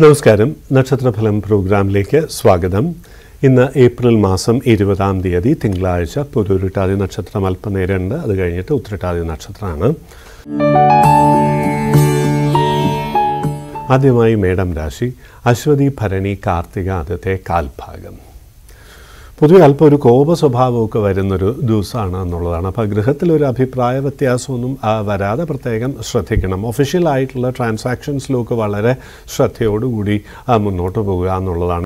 നമസ്കാരം. നക്ഷത്രഫലം പ്രോഗ്രാമിലേക്ക് സ്വാഗതം. ഇന്ന് ഏപ്രിൽ മാസം ഇരുപതാം തീയതി തിങ്കളാഴ്ച പുരുരുട്ടാതി നക്ഷത്രം അല്പനേരമുണ്ട്. അത് കഴിഞ്ഞിട്ട് ഉത്രട്ടാതി നക്ഷത്രമാണ്. ആദ്യമായി മേടം രാശി അശ്വതി ഭരണി കാർത്തിക ആദ്യത്തെ കാൽഭാഗം. പൊതുവെ അല്പം ഒരു കോപ സ്വഭാവമൊക്കെ വരുന്നൊരു ദിവസമാണ് എന്നുള്ളതാണ്. അപ്പോൾ ഗൃഹത്തിൽ ഒരു അഭിപ്രായ വ്യത്യാസമൊന്നും വരാതെ പ്രത്യേകം ശ്രദ്ധിക്കണം. ഒഫീഷ്യൽ ആയിട്ടുള്ള ട്രാൻസാക്ഷൻസിലൊക്കെ വളരെ ശ്രദ്ധയോടുകൂടി മുന്നോട്ട് പോകുക എന്നുള്ളതാണ്.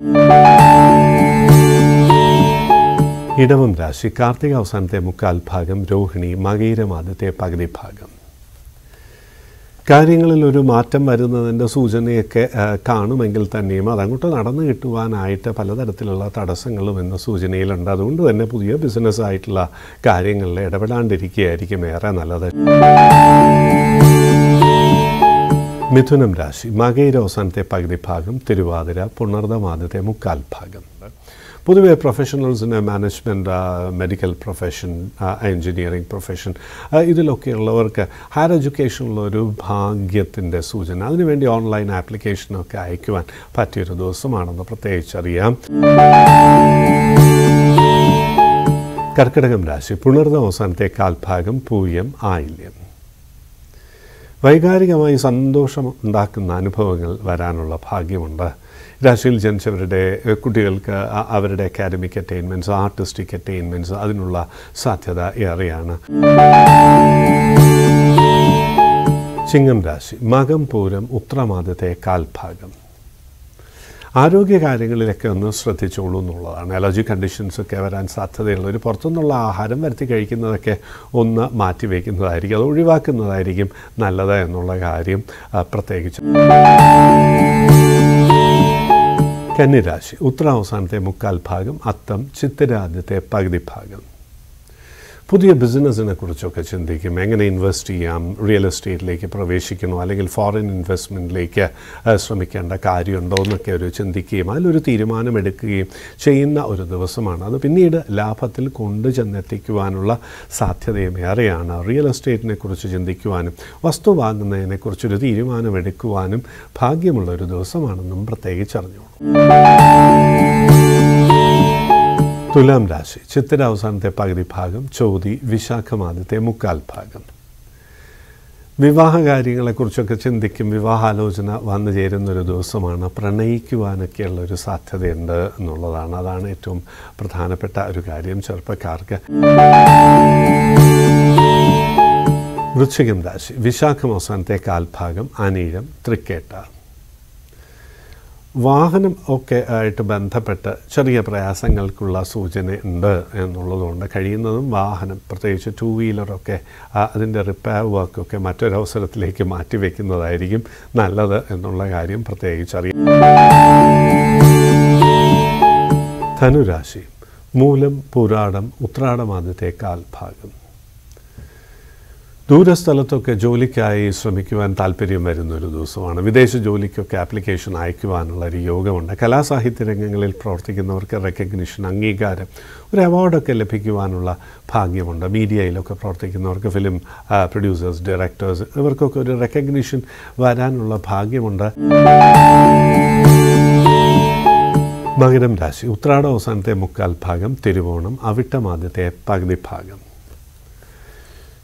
ഇടവം രാശി കാർത്തിക അവസാനത്തെ മുക്കാൽ ഭാഗം രോഹിണി മകീരം ആദ്യത്തെ പകുതി ഭാഗം. കാര്യങ്ങളിൽ ഒരു മാറ്റം വരുന്നതിന്റെ സൂചനയൊക്കെ കാണുമെങ്കിൽ തന്നെയും അതങ്ങോട്ട് നടന്നു കിട്ടുവാനായിട്ട് പലതരത്തിലുള്ള തടസ്സങ്ങളും എന്ന സൂചനയിലുണ്ട്. അതുകൊണ്ട് തന്നെ പുതിയ ബിസിനസ് ആയിട്ടുള്ള കാര്യങ്ങളിൽ ഇടപെടാണ്ടിരിക്കുകയായിരിക്കും ഏറെ നല്ലത്. മിഥുനം രാശി മകയിലെ അവസാനത്തെ പകുതി ഭാഗം തിരുവാതിര പുണർദം മുക്കാൽ ഭാഗം. പൊതുവെ പ്രൊഫഷണൽസിന് management medical profession engineering profession ഇതിലൊക്കെയുള്ളവർക്ക് higher എഡ്യൂക്കേഷനുള്ള ഒരു ഭാഗ്യത്തിന്റെ സൂചന. അതിനുവേണ്ടി ഓൺലൈൻ ആപ്ലിക്കേഷനൊക്കെ അയക്കുവാൻ പറ്റിയൊരു ദിവസമാണെന്ന് പ്രത്യേകിച്ചറിയാം. കർക്കിടകം രാശി പുണർന്ന അവസാനത്തെ കാൽഭാഗം പൂയം ആയില്യം. വൈകാരികമായി സന്തോഷം ഉണ്ടാക്കുന്ന അനുഭവങ്ങൾ വരാനുള്ള ഭാഗ്യമുണ്ട്. രാശിയിൽ ജനിച്ചവരുടെ കുട്ടികൾക്ക് അവരുടെ അക്കാഡമിക് അറ്റൈൻമെന്റ്സ് ആർട്ടിസ്റ്റിക് അറ്റൈൻമെന്റ്സ് അതിനുള്ള സാധ്യത ഏറെയാണ്. ചിങ്ങം രാശി മകം പൂരം ഉത്തരമാദ്യത്തെ കാൽഭാഗം. ആരോഗ്യ കാര്യങ്ങളിലൊക്കെ ഒന്ന് ശ്രദ്ധിച്ചോളൂ എന്നുള്ളതാണ്. അലർജി കണ്ടീഷൻസൊക്കെ വരാൻ സാധ്യതയുള്ള ഒരു പുറത്തുനിന്നുള്ള ആഹാരം വരുത്തി കഴിക്കുന്നതൊക്കെ ഒന്ന് മാറ്റിവെക്കുന്നതായിരിക്കും അത് ഒഴിവാക്കുന്നതായിരിക്കും നല്ലത് എന്നുള്ള കാര്യം പ്രത്യേകിച്ച്. കന്നിരാശി ഉത്തരാവസാനത്തെ മുക്കാൽ ഭാഗം അത്തം ചിത്തരാദ്യത്തെ പകുതി ഭാഗം. പുതിയ ബിസിനസ്സിനെ കുറിച്ചൊക്കെ ചിന്തിക്കും. എങ്ങനെ ഇൻവെസ്റ്റ് ചെയ്യാം? റിയൽ എസ്റ്റേറ്റിലേക്ക് പ്രവേശിക്കണോ അല്ലെങ്കിൽ ഫോറിൻ ഇൻവെസ്റ്റ്മെന്റിലേക്ക് ശ്രമിക്കേണ്ട കാര്യമുണ്ടോ എന്നൊക്കെ ഒരു ചിന്തിക്കുകയും അതിലൊരു തീരുമാനമെടുക്കുകയും ചെയ്യുന്ന ഒരു ദിവസമാണ്. അത് പിന്നീട് ലാഭത്തിൽ കൊണ്ടു ചെന്നെത്തിക്കുവാനുള്ള സാധ്യതയും ഏറെയാണ്. റിയൽ എസ്റ്റേറ്റിനെ കുറിച്ച് ചിന്തിക്കുവാനും വസ്തു വാങ്ങുന്നതിനെക്കുറിച്ചൊരു തീരുമാനമെടുക്കുവാനും ഭാഗ്യമുള്ള ഒരു ദിവസമാണെന്നും പ്രത്യേകിച്ചറിഞ്ഞോളൂ തുലാം രാശി ചിത്തിര അവസാനത്തെ പകുതി ഭാഗം ചോതി വിശാഖം ആദ്യത്തെ മുക്കാൽ ഭാഗം. വിവാഹ കാര്യങ്ങളെക്കുറിച്ചൊക്കെ ചിന്തിക്കും വിവാഹാലോചന വന്നു ചേരുന്നൊരു ദിവസമാണ്. പ്രണയിക്കുവാനൊക്കെയുള്ള ഒരു സാധ്യതയുണ്ട് എന്നുള്ളതാണ്. അതാണ് ഏറ്റവും പ്രധാനപ്പെട്ട ഒരു കാര്യം ചെറുപ്പക്കാർക്ക്. വൃശ്ചികം രാശി വിശാഖം അവസാനത്തെ കാൽഭാഗം അനീഴം തൃക്കേട്ട. വാഹനം ഒക്കെ ആയിട്ട് ബന്ധപ്പെട്ട് ചെറിയ പ്രയാസങ്ങൾക്കുള്ള സൂചന ഉണ്ട് എന്നുള്ളതുകൊണ്ട് കഴിയുന്നതും വാഹനം പ്രത്യേകിച്ച് ടൂ വീലറൊക്കെ അതിന്റെ റിപ്പയർ വർക്കൊക്കെ മറ്റൊരവസരത്തിലേക്ക് മാറ്റിവെക്കുന്നതായിരിക്കും നല്ലത് എന്നുള്ള കാര്യം പ്രത്യേകിച്ച് അറിയാം. ധനുരാശി മൂലം പുരാടം ഉത്രാടമാദ്യത്തെ കാൽഭാഗം ദൂരസ്ഥലത്തൊക്കെ ജോലിക്കായി ശ്രമിക്കുവാൻ താല്പര്യം വരുന്ന ഒരു ദിവസമാണ്. വിദേശ ജോലിക്കൊക്കെ ആപ്ലിക്കേഷൻ അയക്കുവാനുള്ള ഒരു യോഗമുണ്ട്. കലാസാഹിത്യ രംഗങ്ങളിൽ പ്രവർത്തിക്കുന്നവർക്ക് റെക്കഗ്നിഷൻ അംഗീകാരം ഒരു അവാർഡൊക്കെ ലഭിക്കുവാനുള്ള ഭാഗ്യമുണ്ട്. മീഡിയയിലൊക്കെ പ്രവർത്തിക്കുന്നവർക്ക് ഫിലിം പ്രൊഡ്യൂസേഴ്സ് ഡയറക്ടേഴ്സ് ഇവർക്കൊക്കെ ഒരു റെക്കഗ്നിഷൻ വരാനുള്ള ഭാഗ്യമുണ്ട്. മകരം രാശി. ഉത്രാട അവസാനത്തെ മുക്കാൽ ഭാഗം തിരുവോണം അവിട്ടം ആദ്യത്തെ പകുതി ഭാഗം.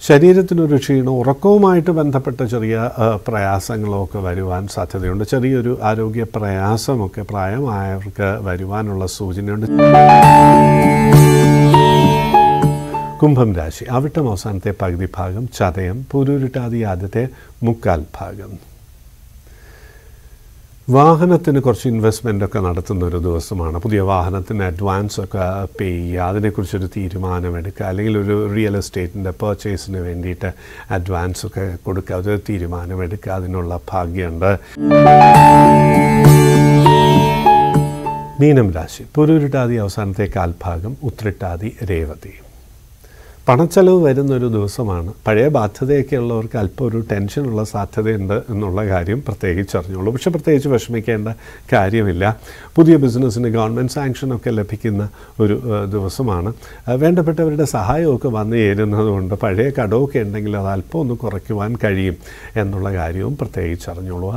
ശരീരത്തിനൊരു ക്ഷീണം ഉറക്കവുമായിട്ട് ബന്ധപ്പെട്ട ചെറിയ പ്രയാസങ്ങളൊക്കെ വരുവാൻ സാധ്യതയുണ്ട്. ചെറിയൊരു ആരോഗ്യ പ്രയാസമൊക്കെ പ്രായമായവർക്ക് വരുവാനുള്ള സൂചനയുണ്ട്. കുംഭം രാശി. അവിട്ടം അവസാനത്തെ പകുതി ഭാഗം ചതയം പുരൂരിട്ടാതി ആദ്യത്തെ മുക്കാൽ ഭാഗം. വാഹനത്തിന് കുറച്ച് ഇൻവെസ്റ്റ്മെന്റ് ഒക്കെ നടത്തുന്ന ഒരു ദിവസമാണ്. പുതിയ വാഹനത്തിന് അഡ്വാൻസ് ഒക്കെ പേ ചെയ്യുക. അതിനെക്കുറിച്ചൊരു തീരുമാനമെടുക്കുക. അല്ലെങ്കിൽ ഒരു റിയൽ എസ്റ്റേറ്റിന്റെ പർച്ചേസിന് വേണ്ടിയിട്ട് അഡ്വാൻസ് ഒക്കെ കൊടുക്കുക. ഒരു തീരുമാനമെടുക്കുക. അതിനുള്ള ഭാഗ്യമുണ്ട്. മീനം രാശി. പുരുരുട്ടാതി അവസാനത്തെ കാൽഭാഗം ഉത്രിട്ടാതി രേവതി. പണച്ചെലവ് വരുന്നൊരു ദിവസമാണ്. പഴയ ബാധ്യതയൊക്കെ ഉള്ളവർക്ക് അല്പം ഒരു ടെൻഷനുള്ള സാധ്യതയുണ്ട് എന്നുള്ള കാര്യം പ്രത്യേകിച്ച് അറിഞ്ഞോളൂ. പക്ഷെ പ്രത്യേകിച്ച് വിഷമിക്കേണ്ട കാര്യമില്ല. പുതിയ ബിസിനസ്സിന് ഗവൺമെന്റ് സാങ്ഷനൊക്കെ ലഭിക്കുന്ന ഒരു ദിവസമാണ്. വേണ്ടപ്പെട്ടവരുടെ സഹായമൊക്കെ വന്നു ചേരുന്നതുകൊണ്ട് പഴയ കടമൊക്കെ ഉണ്ടെങ്കിൽ അത് അല്പം ഒന്ന് കുറയ്ക്കുവാൻ കഴിയും എന്നുള്ള കാര്യവും പ്രത്യേകിച്ച് അറിഞ്ഞോളൂ.